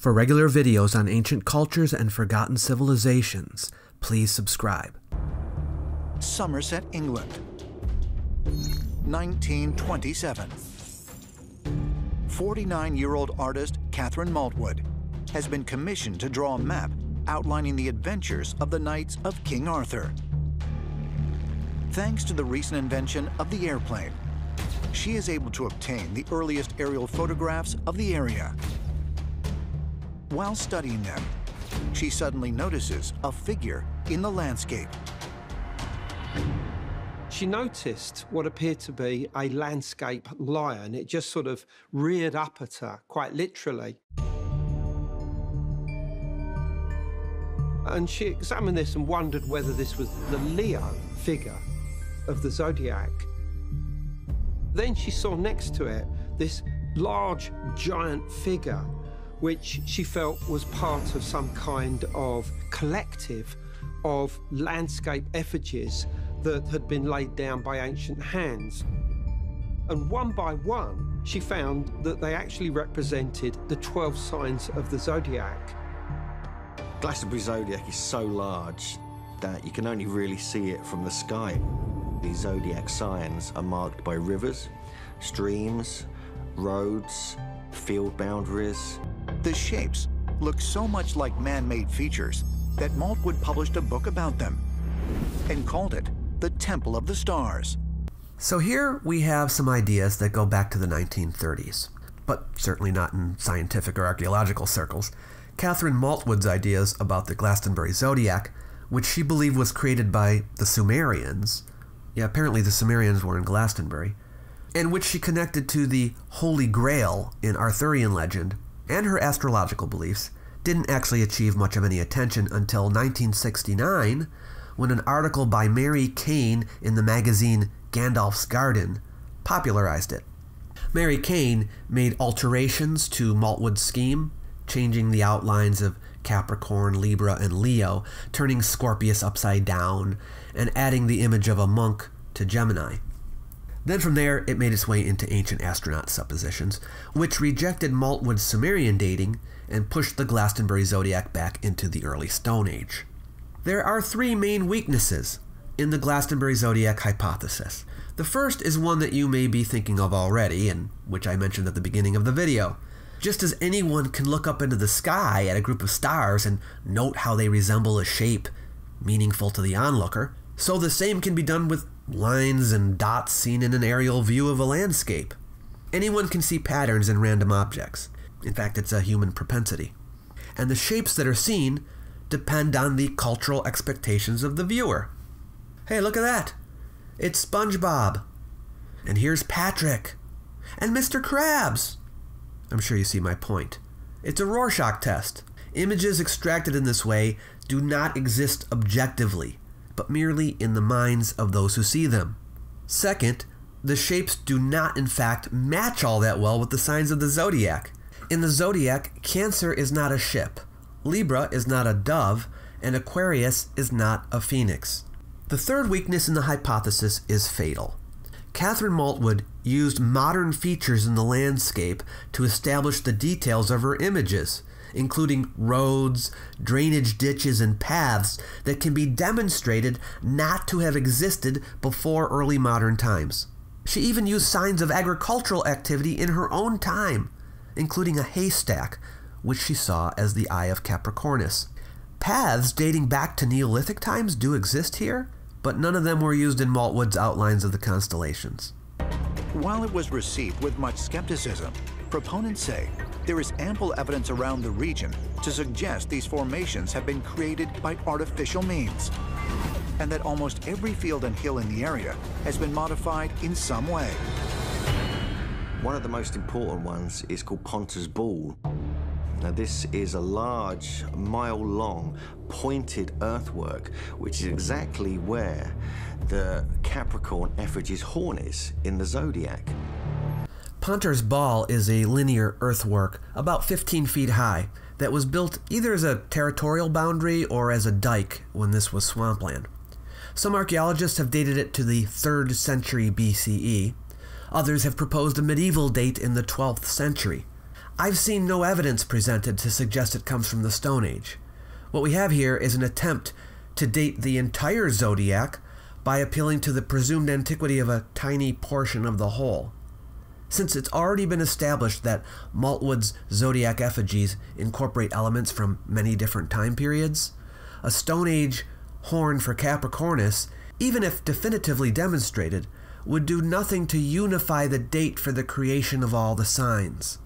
For regular videos on ancient cultures and forgotten civilizations, please subscribe. Somerset, England, 1927. 49 year old artist Katharine Maltwood has been commissioned to draw a map outlining the adventures of the knights of King Arthur. Thanks to the recent invention of the airplane, she is able to obtain the earliest aerial photographs of the area. While studying them, she suddenly notices a figure in the landscape. She noticed what appeared to be a landscape lion. It just sort of reared up at her, quite literally. And she examined this and wondered whether this was the Leo figure of the zodiac. Then she saw next to it this large, giant figure, which she felt was part of some kind of collective of landscape effigies that had been laid down by ancient hands. And one by one, she found that they actually represented the 12 signs of the zodiac. Glastonbury Zodiac is so large that you can only really see it from the sky. These zodiac signs are marked by rivers, streams, roads, field boundaries. The shapes look so much like man-made features that Maltwood published a book about them and called it The Temple of the Stars. So here we have some ideas that go back to the 1930s, but certainly not in scientific or archaeological circles. Katharine Maltwood's ideas about the Glastonbury zodiac, which she believed was created by the Sumerians, yeah, apparently the Sumerians were in Glastonbury, and which she connected to the Holy Grail in Arthurian legend, and her astrological beliefs, didn't actually achieve much of any attention until 1969 when an article by Mary Caine in the magazine Gandalf's Garden popularized it. Mary Caine made alterations to Maltwood's scheme, changing the outlines of Capricorn, Libra, and Leo, turning Scorpius upside down, and adding the image of a monk to Gemini. Then from there, it made its way into ancient astronaut suppositions, which rejected Maltwood's Sumerian dating and pushed the Glastonbury zodiac back into the early Stone Age. There are three main weaknesses in the Glastonbury zodiac hypothesis. The first is one that you may be thinking of already, and which I mentioned at the beginning of the video. Just as anyone can look up into the sky at a group of stars and note how they resemble a shape meaningful to the onlooker, so the same can be done with lines and dots seen in an aerial view of a landscape. Anyone can see patterns in random objects. In fact, it's a human propensity. And the shapes that are seen depend on the cultural expectations of the viewer. Hey, look at that! It's SpongeBob. And here's Patrick. And Mr. Krabs. I'm sure you see my point. It's a Rorschach test. Images extracted in this way do not exist objectively, but merely in the minds of those who see them. Second, the shapes do not, in fact, match all that well with the signs of the zodiac. In the zodiac, Cancer is not a ship, Libra is not a dove, and Aquarius is not a phoenix. The third weakness in the hypothesis is fatal. Katharine Maltwood used modern features in the landscape to establish the details of her images, including roads, drainage ditches, and paths that can be demonstrated not to have existed before early modern times. She even used signs of agricultural activity in her own time, including a haystack, which she saw as the Eye of Capricornus. Paths dating back to Neolithic times do exist here, but none of them were used in Maltwood's outlines of the constellations. While it was received with much skepticism, proponents say there is ample evidence around the region to suggest these formations have been created by artificial means, and that almost every field and hill in the area has been modified in some way. One of the most important ones is called Ponter's Ball. Now this is a large, mile-long, pointed earthwork, which is exactly where the Capricorn effigy's horn is in the zodiac. Ponter's Ball is a linear earthwork about 15 feet high that was built either as a territorial boundary or as a dike when this was swampland. Some archaeologists have dated it to the 3rd century BCE. Others have proposed a medieval date in the 12th century. I've seen no evidence presented to suggest it comes from the Stone Age. What we have here is an attempt to date the entire zodiac by appealing to the presumed antiquity of a tiny portion of the whole. Since it's already been established that Maltwood's zodiac effigies incorporate elements from many different time periods, a Stone Age horn for Capricornus, even if definitively demonstrated, would do nothing to unify the date for the creation of all the signs.